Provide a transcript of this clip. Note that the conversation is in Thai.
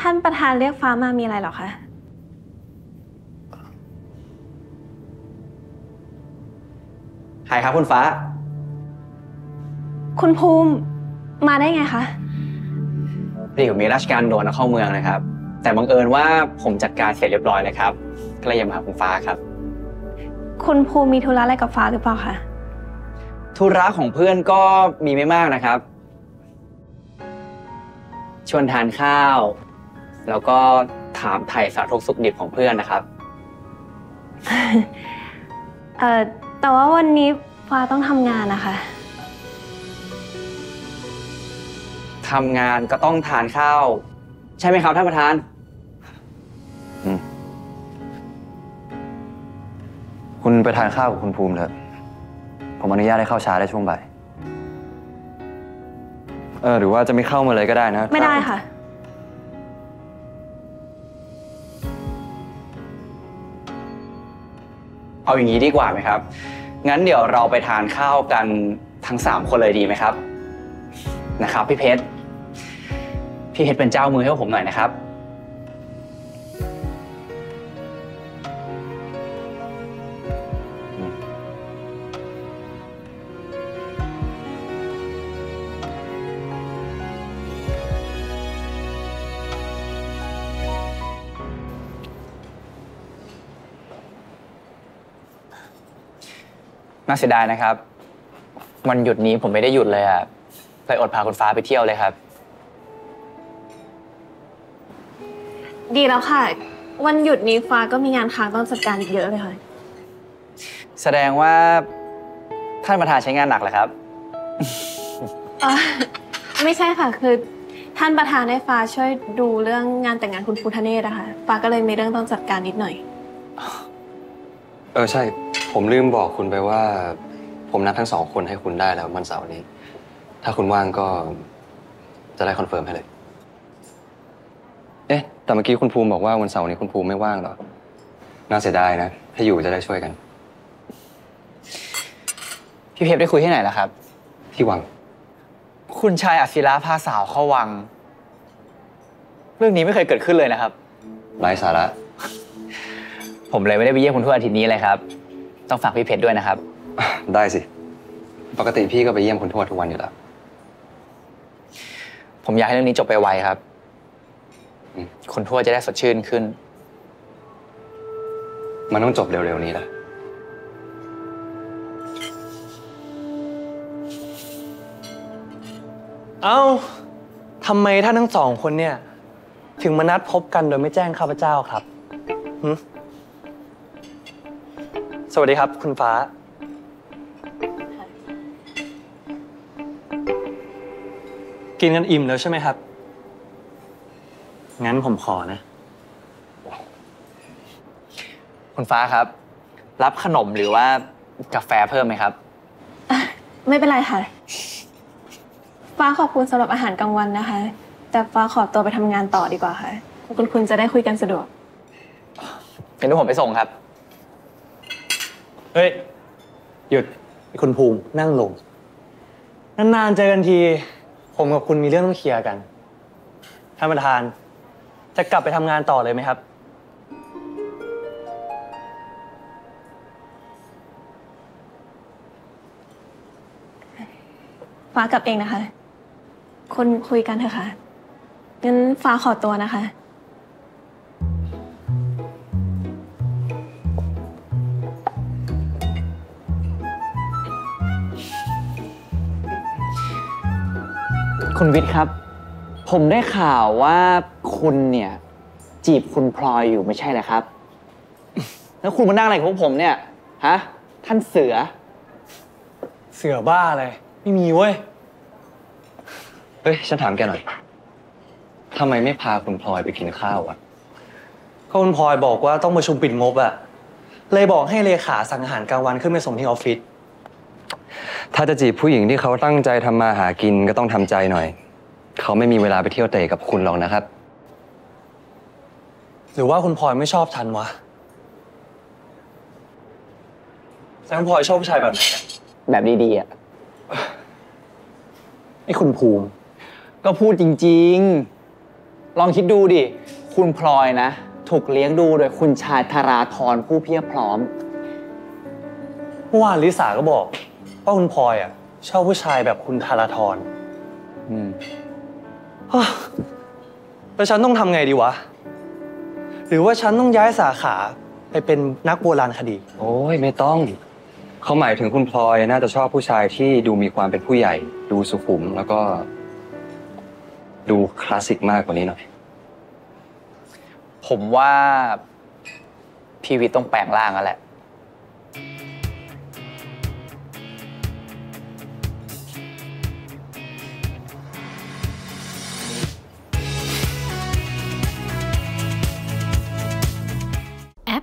ท่านประธานเรียกฟ้ามามีอะไรเหรอคะ ใครครับคุณฟ้า คุณภูมิมาได้ไงคะพอดีผมมีราชการด่วนเข้าเมืองนะครับ แต่บังเอิญว่าผมจัดการเสร็จเรียบร้อยนะครับ ก็เลยอยากมาหาคุณฟ้าครับ คุณภูมิมีธุระอะไรกับฟ้าหรือเปล่าคะ ธุระของเพื่อนก็มีไม่มากนะครับ ชวนทานข้าว แล้วก็ถามไถ่สารทุกข์สุขดิบของเพื่อนนะครับ เอ่อแต่ว่าวันนี้ฟ้าต้องทำงานนะคะทำงานก็ต้องทานข้าว ใช่ไหมครับท่านประธานคุณไปทานข้าวกับคุณภูมิเถอะผมอนุญาตให้เข้าช้าได้ช่วงบ่าย เออหรือว่าจะไม่เข้ามาเลยก็ได้นะ ไม่ได้ค่ะ เอาอย่างนี้ดีกว่าไหมครับ งั้นเดี๋ยวเราไปทานข้าวกันทั้งสามคนเลยดีไหมครับ นะครับ พี่เพชร พี่เพชรเป็นเจ้ามือให้ผมหน่อยนะครับ น่าเสียดายนะครับ วันหยุดนี้ผมไม่ได้หยุดเลยอะเลยอดพาคุณฟ้าไปเที่ยวเลยครับ ดีแล้วค่ะ วันหยุดนี้ฟ้าก็มีงานค้างต้องจัดการอีกเยอะเลยค่ะ แสดงว่าท่านประธานใช้งานหนักเหรอครับเอ่อไม่ใช่ค่ะคือท่านประธานให้ฟ้าช่วยดูเรื่องงานแต่งงานคุณภูทะเนศนะคะฟ้าก็เลยมีเรื่องต้องจัดการนิดหน่อย เออใช่ ผมลืมบอกคุณไปว่า ผมนัดทั้งสองคนให้คุณได้แล้ววันเสาร์นี้ ถ้าคุณว่างก็จะได้คอนเฟิร์มให้เลย เอ๊ะ แต่เมื่อกี้คุณภูมิบอกว่าวันเสาร์นี้คุณภูมิไม่ว่างเหรอ น่าเสียดายนะ ถ้าอยู่จะได้ช่วยกัน พี่เพชรได้คุยที่ไหนแล้วครับ ที่วัง คุณชายอัศิระพาสาวเข้าวัง เรื่องนี้ไม่เคยเกิดขึ้นเลยนะครับไร้สาระ ผมเลยไม่ได้ไปเยี่ยมคุณทวดอาทิตย์นี้เลยครับ ต้องฝากพี่เพชรด้วยนะครับ ได้สิ ปกติพี่ก็ไปเยี่ยมคุณทวดทุกวันอยู่แล้ว ผมอยากให้เรื่องนี้จบไปไวครับอืมคุณทวดจะได้สดชื่นขึ้น มันต้องจบเร็วๆนี้แหละเอ้าทำไมท่านทั้งสองคนเนี่ย ถึงมานัดพบกันโดยไม่แจ้งข้าพเจ้าครับหึ สวัสดีครับ คุณฟ้า กินกันอิ่มแล้วใช่ไหมครับ งั้นผมขอนะ คุณฟ้าครับ รับขนมหรือว่ากาแฟเพิ่มไหมครับ ไม่เป็นไรค่ะ ฟ้าขอบคุณสำหรับอาหารกลางวันนะคะ แต่ฟ้าขอตัวไปทำงานต่อดีกว่าค่ะ คุณคุณจะได้คุยกันสะดวก เป็นที่ผมไปส่งครับ เฮ้ย หยุดคุณภูมินั่งลง นานๆเจอกันที ผมกับคุณมีเรื่องต้องเคลียร์กัน ท่านประธาน จะกลับไปทำงานต่อเลยไหมครับ ฟ้ากลับเองนะคะ คนคุยกันเถอะค่ะ งั้นฟ้าขอตัวนะคะ คุณวิทย์ครับ ผมได้ข่าวว่าคุณเนี่ย จีบคุณพลอยอยู่ไม่ใช่เหรอครับ แล้วคุณมานั่งอะไรกับพวกผมเนี่ย ฮะ ท่านเสือ เสือบ้าอะไร ไม่มีเว้ย เฮ้ย ฉันถามแกหน่อย ทำไมไม่พาคุณพลอยไปกินข้าวอะก็คุณพลอยบอกว่าต้องประชุมปิดงบอะเลยบอกให้เลขาสั่งอาหารกลางวันขึ้นไปส่งที่ออฟฟิศ ถ้าจะจีบผู้หญิงที่เขาตั้งใจทำมาหากินก็ต้องทำใจหน่อย เขาไม่มีเวลาไปเที่ยวเตะกับคุณหรอกนะครับ หรือว่าคุณพลอยไม่ชอบทันวะแล้วคุณพลอยชอบผู้ชายแบบไหนอะแบบดีๆอะไอ้คุณภูมิ ก็พูดจริงลองคิดดูดิ คุณพลอยนะ ถูกเลี้ยงดูโดยคุณชายธาราธรผู้เพียบพร้อม เมื่อวานลิสาก็บอก ว่าคุณพลอยอะชอบผู้ชายแบบคุณธาราธรอืมฮ่าแล้วฉันต้องทำไงดีวะ หรือว่าฉันต้องย้ายสาขาไปเป็นนักโบราณคดี โอ้ยไม่ต้อง เขาหมายถึงคุณพลอยน่าจะชอบผู้ชายที่ดูมีความเป็นผู้ใหญ่ ดูสุขุมแล้วก็ ดูคลาสสิกมากกว่านี้หน่อย ผมว่าพีวิทย์ต้องแปลงร่างแล้วแหละ